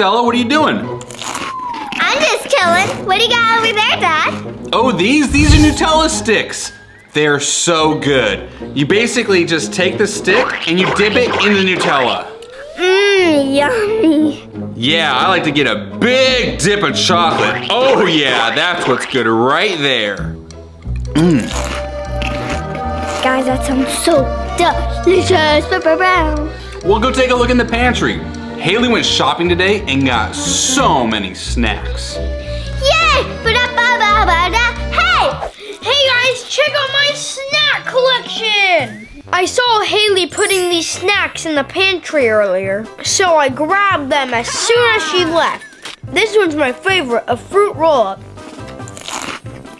Stella, what are you doing? I'm just chilling. What do you got over there, Dad? Oh, these? These are Nutella sticks. They're so good. You basically just take the stick and you dip it in the Nutella. Mmm, yummy. Yeah, I like to get a big dip of chocolate. Oh yeah, that's what's good right there. Mmm. Guys, that sounds so delicious. We'll go take a look in the pantry. Haley went shopping today and got so many snacks. Yay! Ba-da-ba-ba-ba-da. Hey! Hey guys, check out my snack collection! I saw Haley putting these snacks in the pantry earlier, so I grabbed them as soon as she left. This one's my favorite, a fruit roll-up.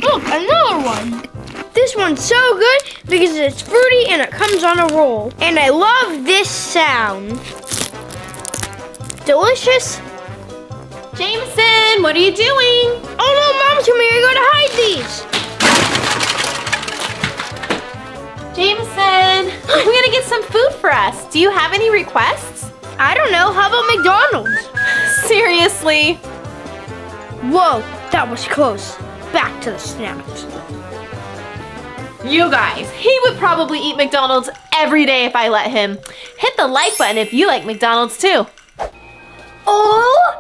Look, another one. This one's so good because it's fruity and it comes on a roll. And I love this sound. Delicious. Jameson, what are you doing? Oh no, Mom, come here, I gotta hide these. Jameson, I'm gonna get some food for us. Do you have any requests? I don't know, how about McDonald's? Seriously? Whoa, that was close. Back to the snacks. You guys, he would probably eat McDonald's every day if I let him. Hit the like button if you like McDonald's too. Oh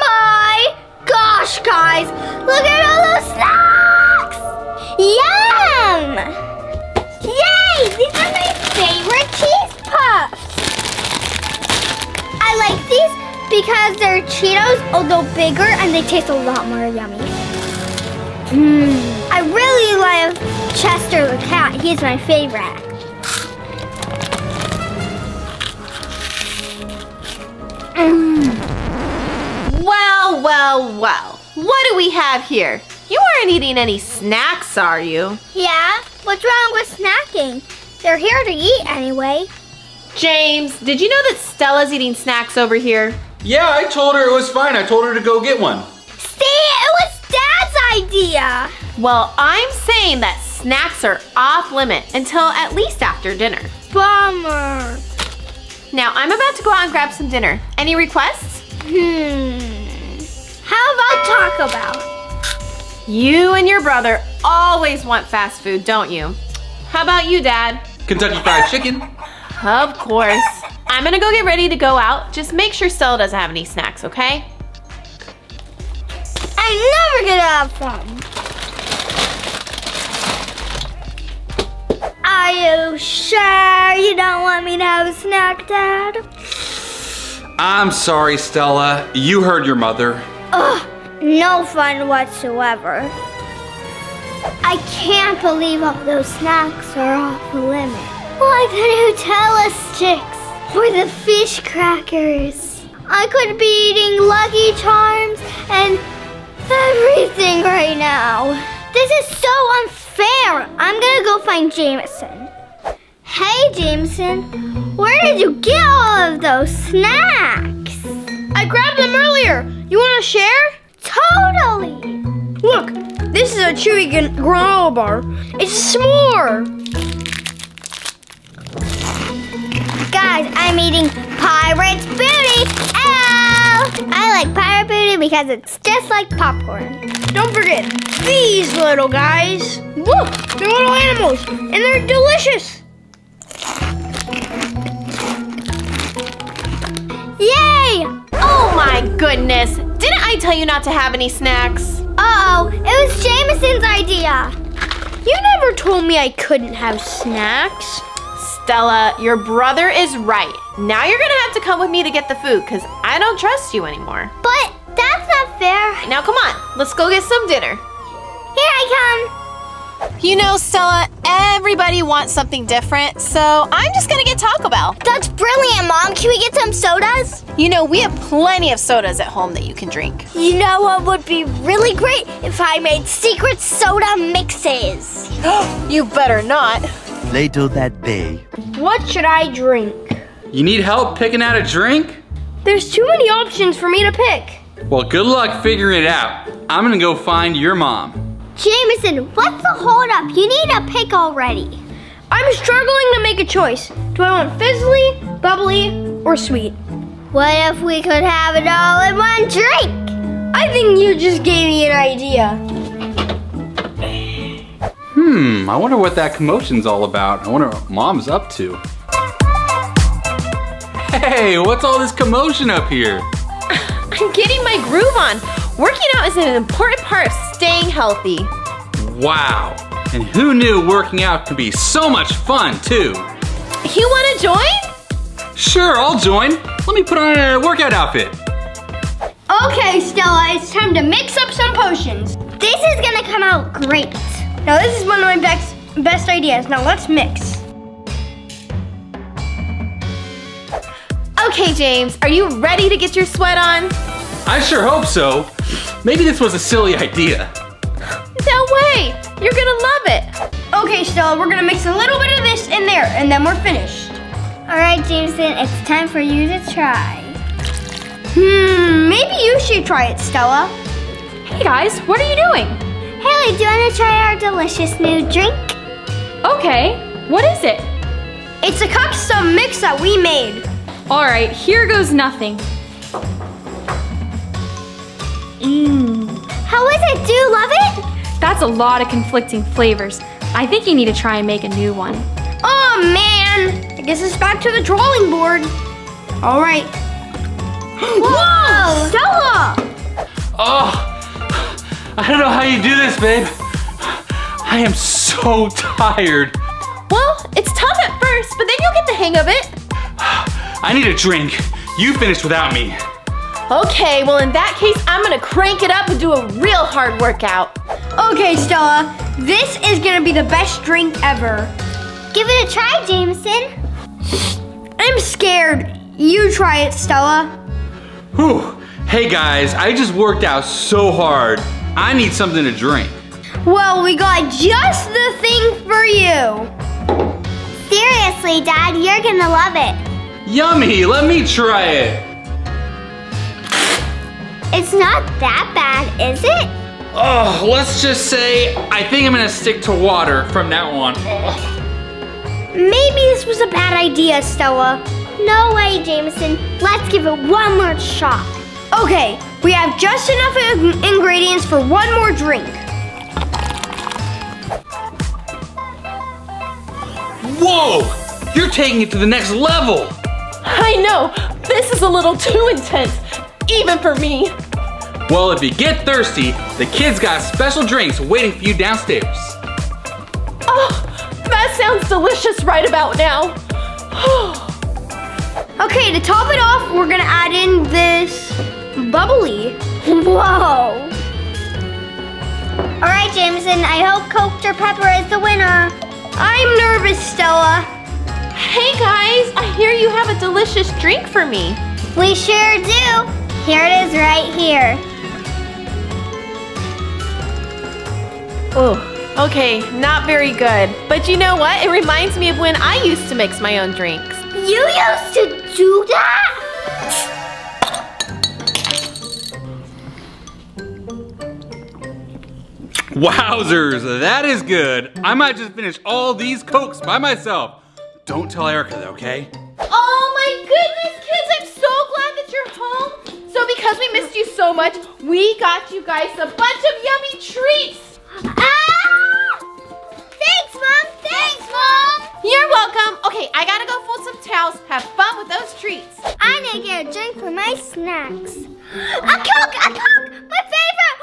my gosh, guys! Look at all those snacks! Yum! Yay! These are my favorite cheese puffs! I like these because they're Cheetos, although bigger, and they taste a lot more yummy. Mmm. I really love Chester the cat. He's my favorite. Well, well, well. What do we have here? You aren't eating any snacks, are you? Yeah? What's wrong with snacking? They're here to eat anyway. James, did you know that Stella's eating snacks over here? Yeah, I told her it was fine. I told her to go get one. See, it was Dad's idea. Well, I'm saying that snacks are off limit until at least after dinner. Bummer. Now, I'm about to go out and grab some dinner. Any requests? Hmm. How about Taco Bell? You and your brother always want fast food, don't you? How about you, Dad? Kentucky Fried Chicken. Of course. I'm gonna go get ready to go out. Just make sure Stella doesn't have any snacks, okay? I'm never gonna have fun. Are you sure you don't want me to have a snack, Dad? I'm sorry, Stella. You heard your mother. Ugh, no fun whatsoever. I can't believe all those snacks are off the limit. Like the Nutella sticks or the fish crackers. I could be eating Lucky Charms and everything right now. This is so unfair. I'm gonna go find Jameson. Hey, Jameson, where did you get all of those snacks? I grabbed them earlier. You want to share? Totally. Look, this is a chewy granola bar. It's a s'more. Guys, I'm eating Pirate's Booty. Ow! I like Pirate Booty because it's just like popcorn. Don't forget these little guys. Look, they're little animals, and they're delicious. My goodness! Didn't I tell you not to have any snacks? Uh-oh, it was Jameson's idea. You never told me I couldn't have snacks. Stella, your brother is right. Now you're gonna have to come with me to get the food because I don't trust you anymore. But that's not fair. Now come on, let's go get some dinner. Here I You know, Stella, everybody wants something different, so I'm just gonna get Taco Bell. That's brilliant, Mom. Can we get some sodas? You know, we have plenty of sodas at home that you can drink. You know what would be really great if I made secret soda mixes. you better not. Later that day. What should I drink? You need help picking out a drink? There's too many options for me to pick. Well, good luck figuring it out. I'm gonna go find your mom. Jameson, what's the holdup? You need a pick already. I'm struggling to make a choice. Do I want fizzly, bubbly, or sweet? What if we could have it all in one drink? I think you just gave me an idea. Hmm, I wonder what that commotion's all about. I wonder what mom's up to. Hey, what's all this commotion up here? I'm getting my groove on. Working out is an important part of staying healthy. Wow. And who knew working out could be so much fun, too? You want to join? Sure, I'll join. Let me put on a workout outfit. Okay, Stella, it's time to mix up some potions. This is gonna come out great. Now this is one of my best best ideas. Now let's mix. Okay, James, are you ready to get your sweat on? I sure hope so. Maybe this was a silly idea. No way! You're gonna love it. Okay, Stella, we're gonna mix a little bit of this in there, and then we're finished. All right, Jameson, it's time for you to try. Hmm, maybe you should try it, Stella. Hey guys, what are you doing? Haley, do you want to try our delicious new drink? Okay, what is it? It's a custom mix that we made. Alright, here goes nothing. Mmm. How is it? Do you love it? That's a lot of conflicting flavors. I think you need to try and make a new one. Oh man! I guess it's back to the drawing board. All right. Whoa! Stella! Oh, I don't know how you do this, babe. I am so tired. Well, it's tough at first, but then you'll get the hang of it. I need a drink. You finished without me. Okay, well in that case, I'm gonna crank it up and do a real hard workout. Okay, Stella, this is gonna be the best drink ever. Give it a try, Jameson. I'm scared. You try it, Stella. Whew. Hey guys, I just worked out so hard. I need something to drink. Well, we got just the thing for you. Seriously, Dad, you're gonna love it. Yummy, let me try it. It's not that bad, is it? Oh, let's just say I think I'm gonna stick to water from now on. Ugh. Maybe this was a bad idea, Stella. No way, Jameson. Let's give it one more shot. Okay, we have just enough in- ingredients for one more drink. Whoa! You're taking it to the next level! I know, this is a little too intense, even for me. Well, if you get thirsty, the kids got special drinks waiting for you downstairs. Oh, that sounds delicious right about now. Okay, to top it off, we're gonna add in this bubbly. Whoa. All right, Jameson, I hope Coke or Pepper is the winner. I'm nervous, Stella. Hey guys, I hear you have a delicious drink for me. We sure do. Here it is right here. Oh, okay, not very good. But you know what? It reminds me of when I used to mix my own drinks. You used to do that? Wowzers, that is good. I might just finish all these Cokes by myself. Don't tell Erica though, okay? Because we missed you so much, we got you guys a bunch of yummy treats. Ah! Thanks, Mom. Thanks, Mom. You're welcome. Okay, I gotta go fold some towels. Have fun with those treats. I need to get a drink for my snacks. A Coke! A Coke! My favorite!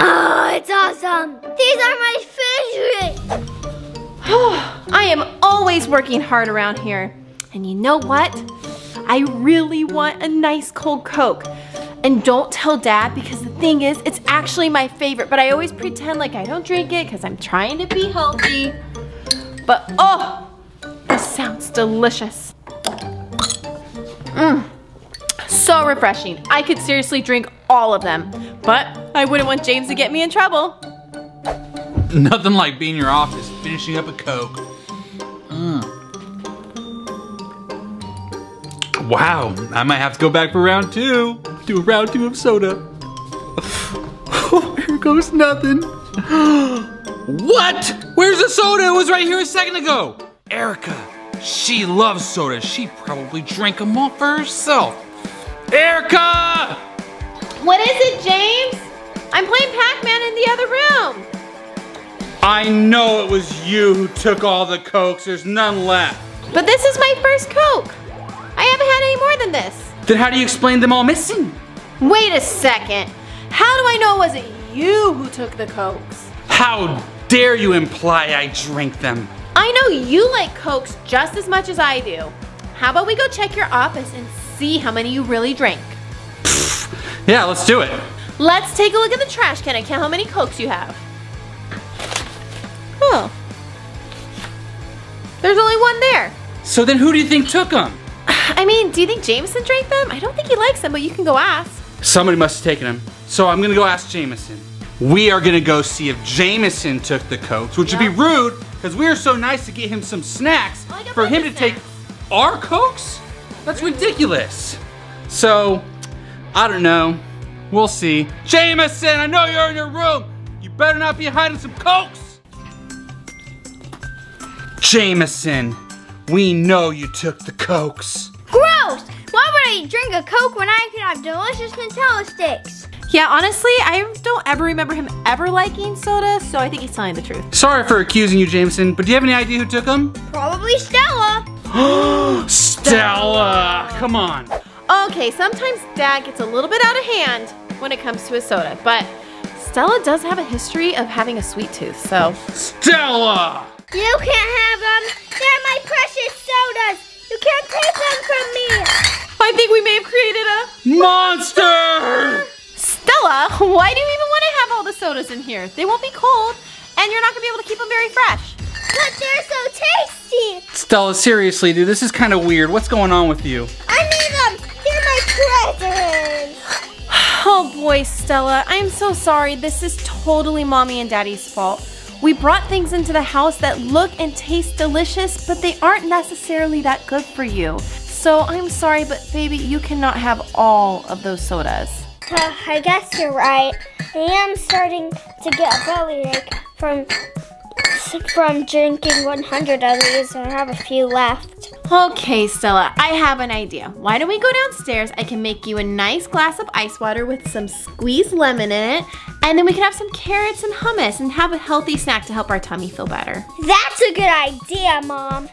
Oh, it's awesome. These are my favorite. I am always working hard around here. And you know what? I really want a nice cold Coke. And don't tell dad because the thing is, it's actually my favorite, but I always pretend like I don't drink it because I'm trying to be healthy. But oh, this sounds delicious. Mmm, so refreshing. I could seriously drink all of them, but I wouldn't want James to get me in trouble. Nothing like being in your office finishing up a Coke. Mm. Wow, I might have to go back for round two. Do a round two of soda. Oh, here goes nothing. what? Where's the soda? It was right here a second ago. Erica, She loves sodas. She probably drank them all for herself. Erica! What is it, James? I'm playing Pac-Man in the other room. I know it was you who took all the Cokes. There's none left. But this is my first Coke. I haven't had any more than this. Then how do you explain them all missing? Wait a second. How do I know it wasn't you who took the Cokes? How dare you imply I drank them? I know you like Cokes just as much as I do. How about we go check your office and see how many you really drank? Yeah, let's do it. Let's take a look at the trash can and count how many Cokes you have. Oh. There's only one there. So then who do you think took them? I mean, do you think Jameson drank them? I don't think he likes them, but you can go ask. Somebody must have taken them. So I'm gonna go ask Jameson. We are gonna go see if Jameson took the Cokes, which would be rude, because we were so nice to get him some snacks got for him to of take our Cokes? That's ridiculous. So, I don't know. We'll see. Jameson, I know you're in your room. You better not be hiding some Cokes. Jameson, we know you took the Cokes. Gross! Why would I drink a Coke when I can have delicious Nutella sticks? Yeah, honestly, I don't ever remember him ever liking soda, so I think he's telling the truth. Sorry for accusing you, Jameson, but do you have any idea who took them? Probably Stella. Stella! Come on. Okay, sometimes Dad gets a little bit out of hand when it comes to his soda, but Stella does have a history of having a sweet tooth, so. Stella! You can't have them. They're my precious sodas. You can't take them from me. I think we may have created a. Monster! Stella, why do you even want to have all the sodas in here? They won't be cold, and you're not gonna be able to keep them very fresh. But they're so tasty. Stella, seriously, dude, this is kind of weird. What's going on with you? I need them. They're my presents. Oh boy, Stella, I'm so sorry. This is totally mommy and daddy's fault. We brought things into the house that look and taste delicious, but they aren't necessarily that good for you. So I'm sorry, but baby, you cannot have all of those sodas. Uh, I guess you're right. I am starting to get a bellyache from from drinking 100 of these. I have a few left. Okay, Stella, I have an idea. Why don't we go downstairs? I can make you a nice glass of ice water with some squeezed lemon in it, and then we can have some carrots and hummus and have a healthy snack to help our tummy feel better. That's a good idea, Mom.